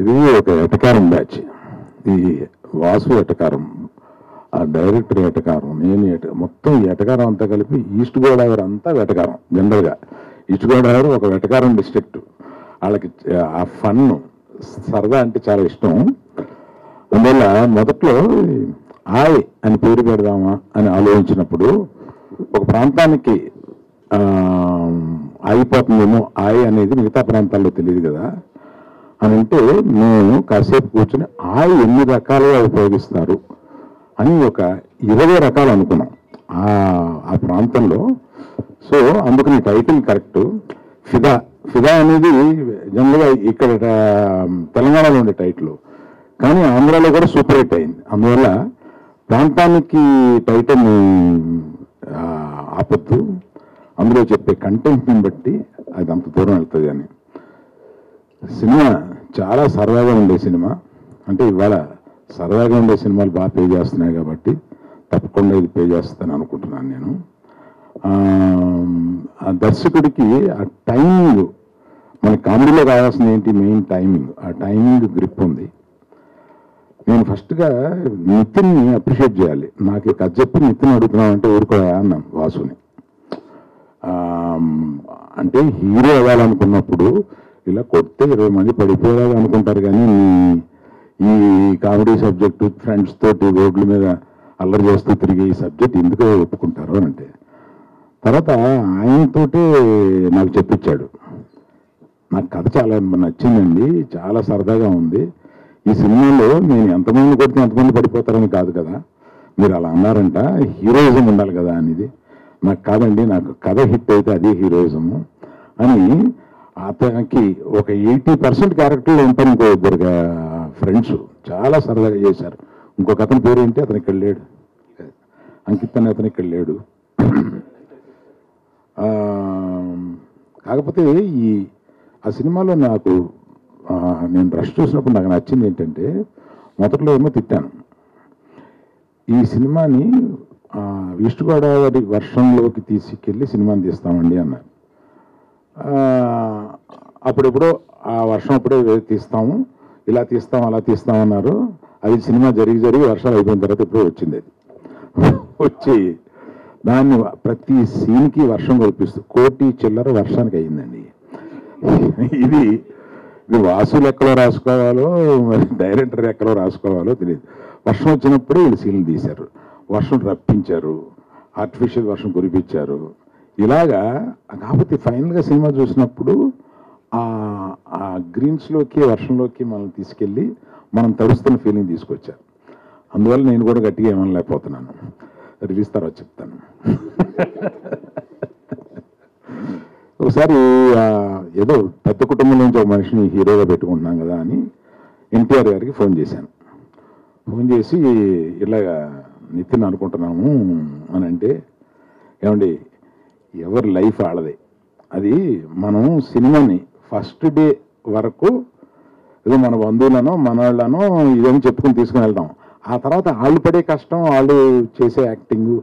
ఇది ఒక ఎటకారం బ్యాచ్. ఈ వాసు ఎటకారం ఆ డైరెక్టర్ ఎటకారం నేను ఎట మొత్తం ఈ ఎటకారం అంతా కలిపి ఈస్ట్ గోదావరి అంతా వెటకారం జనరల్గా. ఈస్ట్ గోదావరి ఒక వెటకారం డిస్ట్రిక్ట్. వాళ్ళకి ఆ ఫన్ సరదా అంటే చాలా ఇష్టం. అందువల్ల మొదట్లో ఆయ్ అని పేరు పెడదామా అని ఆలోచించినప్పుడు ఒక ప్రాంతానికి ఆగిపోతుందేమో ఆయ్ అనేది మిగతా ప్రాంతాల్లో తెలియదు కదా. అని అంటే నేను కాసేపు కూర్చుని ఆయ్ ఎన్ని రకాలుగా ఉపయోగిస్తారు అని ఒక ఇరవై రకాలు అనుకున్నాం. ఆ ప్రాంతంలో. సో అందుకని టైటిల్ కరెక్ట్. ఫిదా ఫిదా అనేది జనరల్గా ఇక్కడ తెలంగాణలో ఉండే టైటిల్. కానీ ఆంధ్రాలో కూడా సూపర్ హిట్ అయింది. అందువల్ల ప్రాంతానికి టైటిల్ ఆపద్దు. అందులో చెప్పే కంటెంట్ని బట్టి అది అంత దూరం వెళ్తుంది అని. సినిమా చాలా సరదాగా ఉండే సినిమా. అంటే ఇవాళ సరదాగా ఉండే సినిమాలు బాగా పే చేస్తున్నాయి కాబట్టి తప్పకుండా ఇది పే చేస్తాను అనుకుంటున్నాను నేను. ఆ, దర్శకుడికి ఆ టైమింగ్ మన కామెడీలో కావాల్సింది ఏంటి మెయిన్ టైమింగ్. ఆ టైమింగ్ గ్రిప్ ఉంది. నేను ఫస్ట్గా నితిన్ని అప్రిషియేట్ చేయాలి. నాకు ఈ కథ చెప్పి నితిన్ అడుగుతున్నామంటే ఊరుకోయా అన్నాను వాసుని. అంటే హీరో అవ్వాలనుకున్నప్పుడు ఇలా కొడితే ఇరవై మంది పడిపోయారు అనుకుంటారు కానీ ఈ కామెడీ సబ్జెక్టు ఫ్రెండ్స్ తోటి రోడ్ల మీద అల్లరి చేస్తూ తిరిగే ఈ సబ్జెక్ట్ ఎందుకు ఒప్పుకుంటారు అని అంటే తర్వాత ఆయనతోటే నాకు చెప్పించాడు. నాకు కథ చాలా నచ్చిందండి చాలా సరదాగా ఉంది. ఈ సినిమాలో నేను ఎంతమంది కొడితే ఎంతమంది పడిపోతారని కాదు కదా మీరు అలా అన్నారంట హీరోయిజం ఉండాలి కదా అనేది. నాకు కాదండి నాకు కథ హిట్ అయితే అదే హీరోయిజము అని అతనికి ఒక ఎయిటీ పర్సెంట్ క్యారెక్టర్లో ఉంటాను ఇంకో ఇద్దరు ఫ్రెండ్స్ చాలా సరదాగా చేశారు. ఇంకొక అతని పేరు ఏంటి? అతను ఇక్కడ లేడు అంకిత్ అనే అతను ఇక్కడ లేడు కాకపోతే ఈ ఆ సినిమాలో నాకు నేను రష్ చూసినప్పుడు నాకు నచ్చింది ఏంటంటే మొదట్లో ఏమో తిట్టాను. ఈ సినిమాని ఈస్ట్ గోదావరి వర్షంలోకి తీసుకెళ్ళి సినిమాని తీస్తామండి అన్నారు. అప్పుడెప్పుడు ఆ వర్షం అప్పుడే తీస్తాము. ఇలా తీస్తాం అలా తీస్తాం అన్నారు. అది సినిమా జరిగి జరిగి వర్షాలు అయిపోయిన తర్వాత ఇప్పుడు వచ్చింది అది. వచ్చి దాన్ని ప్రతి సీన్కి వర్షం కురిపిస్తూ కోటి చిల్లర వర్షానికి అయ్యిందండి ఇది ఇది వాసు లెక్కలో రాసుకోవాలో మరి డైరెక్టర్ లెక్కలో రాసుకోవాలో తెలియదు. వర్షం వచ్చినప్పుడే వీళ్ళు సీన్లు తీశారు. వర్షం రప్పించారు. ఆర్టిఫిషియల్ వర్షం కురిపించారు. ఇలాగా కాకపోతే ఫైనల్గా సినిమా చూసినప్పుడు ఆ గ్రీన్స్లోకి వర్షంలోకి మనల్ని తీసుకెళ్ళి మనం తడుస్తున్న ఫీలింగ్ తీసుకొచ్చారు. అందువల్ల నేను కూడా గట్టిగా ఏమనలేకపోతున్నాను. రిలీజ్ తర్వాత చెప్తాను. ఒకసారి ఏదో పెద్ద కుటుంబం నుంచి ఒక మనిషిని హీరోగా పెట్టుకుంటున్నాం కదా అని ఎన్టీఆర్ గారికి ఫోన్ చేశాను. ఫోన్ చేసి ఇలాగా నితిన్ అనుకుంటున్నాము అని అంటే ఏమండి ఎవరి లైఫ్ ఆడదే. అది మనం సినిమాని ఫస్ట్ డే వరకు ఏదో మన బంధువులను మన వాళ్ళను ఇదేమో చెప్పుకుని తీసుకుని వెళ్తాం. ఆ తర్వాత వాళ్ళు పడే కష్టం వాళ్ళు చేసే యాక్టింగ్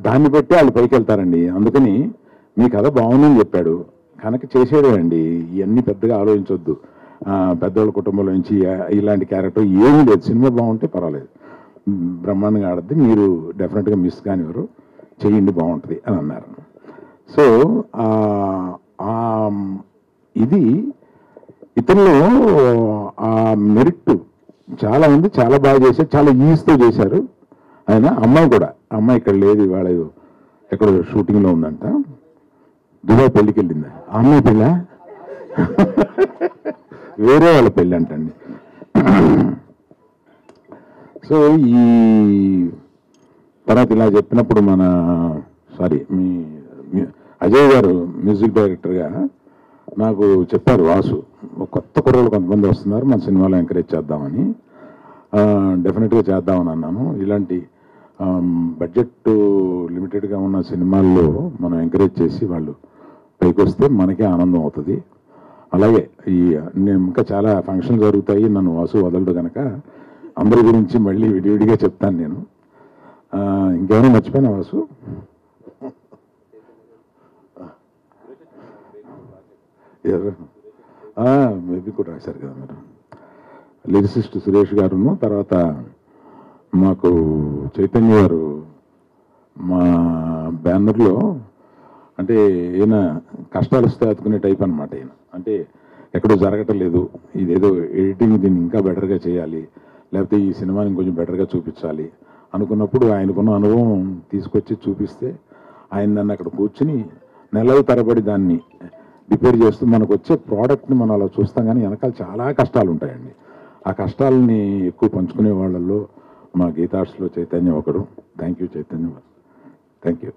దాన్ని బట్టి వాళ్ళు పైకి వెళ్తారండి. అందుకని మీ కథ బాగుందని చెప్పాడు. కనుక చేసేదేనండి ఇవన్నీ పెద్దగా ఆలోచించొద్దు. పెద్దవాళ్ళ కుటుంబంలో నుంచి ఇలాంటి క్యారెక్టర్ ఏమీ లేదు. సినిమా బాగుంటే పర్వాలేదు. బ్రహ్మాండంగా ఆడద్ది. మీరు డెఫినెట్గా మిస్ కానివారు చేయండి బాగుంటుంది అని అన్నారు. సో ఇది ఇతనిలో ఆ మెరిట్ చాలా ఉంది చాలా బాగా చేశారు చాలా ఈజీతో చేశారు. ఆయన అమ్మాయి కూడా అమ్మాయి ఇక్కడ లేదు ఇవాళ ఏదో ఎక్కడ షూటింగ్లో ఉందంట. దుబాయ్ పెళ్ళికి వెళ్ళింది ఆ అమ్మాయి పెళ్ళ? వేరే వాళ్ళ పెళ్ళి అంటండి. సో ఈ తర్వాత ఇలా చెప్పినప్పుడు మన సారీ మీ- అజయ్ గారు మ్యూజిక్ డైరెక్టర్గా నాకు చెప్పారు వాసు కొత్త కుర్రలు కొంతమంది వస్తున్నారు మన సినిమాలో ఎంకరేజ్ చేద్దామని. డెఫినెట్గా చేద్దామని అన్నాను. ఇలాంటి బడ్జెట్ లిమిటెడ్గా ఉన్న సినిమాల్లో మనం ఎంకరేజ్ చేసి వాళ్ళు పైకి వస్తే మనకే ఆనందం అవుతుంది. అలాగే ఈ నేను ఇంకా చాలా ఫంక్షన్లు జరుగుతాయి నన్ను వాసు వదలడు కనుక అందరి గురించి మళ్ళీ విడివిడిగా చెప్తాను నేను. ఇంకేమైనా మర్చిపోయినా వాసు? మేబీ కూడా రాశారు కదా మీరు లిరిసిస్ట్ సురేష్ గారును తర్వాత మాకు చైతన్య గారు మా బ్యానర్లో అంటే ఈయన కష్టాలు వస్తే అతుకునే టైప్ అనమాట ఈయన. అంటే ఎక్కడో జరగటం లేదు ఇదేదో ఎడిటింగ్ దీన్ని ఇంకా బెటర్గా చేయాలి లేకపోతే ఈ సినిమాని కొంచెం బెటర్గా చూపించాలి అనుకున్నప్పుడు ఆయనకున్న అనుభవం తీసుకొచ్చి చూపిస్తే ఆయన దాన్ని అక్కడ కూర్చుని నెలల తరబడి దాన్ని రిపేర్ చేస్తూ మనకు వచ్చే ప్రోడక్ట్ని మనం అలా చూస్తాం కానీ వెనకాల చాలా కష్టాలు ఉంటాయండి ఆ కష్టాలని ఎక్కువ పంచుకునే వాళ్ళల్లో మా గీతార్ట్స్లో చైతన్యం ఒకడు. Thank you Chaitanyam. Thank you